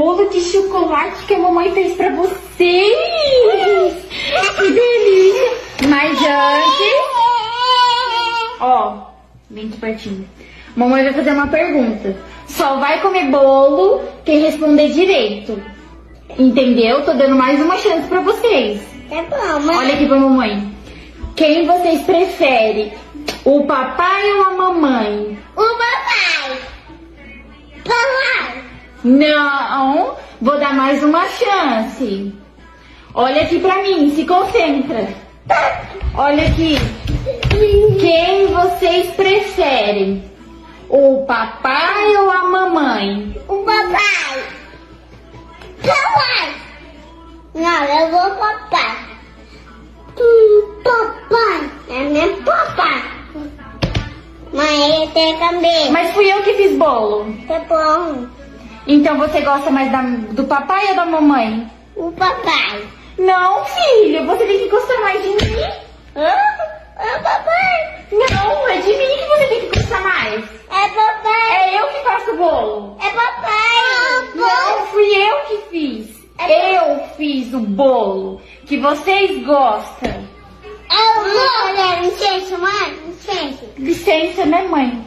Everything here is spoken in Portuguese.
bolo de chocolate que a mamãe fez pra vocês. Que delícia. Mas antes... Ó, vem aqui pertinho. Mamãe vai fazer uma pergunta. Só vai comer bolo quem responder direito. Entendeu? Tô dando mais uma chance pra vocês. Tá bom, mãe. Olha aqui pra mamãe. Quem vocês preferem? O papai ou a mamãe? O papai. Não, vou dar mais uma chance. Olha aqui pra mim, se concentra. Olha aqui. Quem vocês preferem? O papai ou a mamãe? O papai. Papai. Não, eu vou papai. Papai. É meu papai. Mãe, eu tenho cabelo. Mas fui eu que fiz bolo. Tá bom. Então você gosta mais da- do papai ou da mamãe? O papai. Não, filho, você tem que gostar mais de mim. Hã? É papai. Não, é de mim que você tem que gostar mais. É papai. É eu que faço o bolo. É papai. Não, fui eu que fiz. Eu fiz o bolo que vocês gostam. Eu vou. Olha, licença, mãe. Licença. Licença, né, mãe?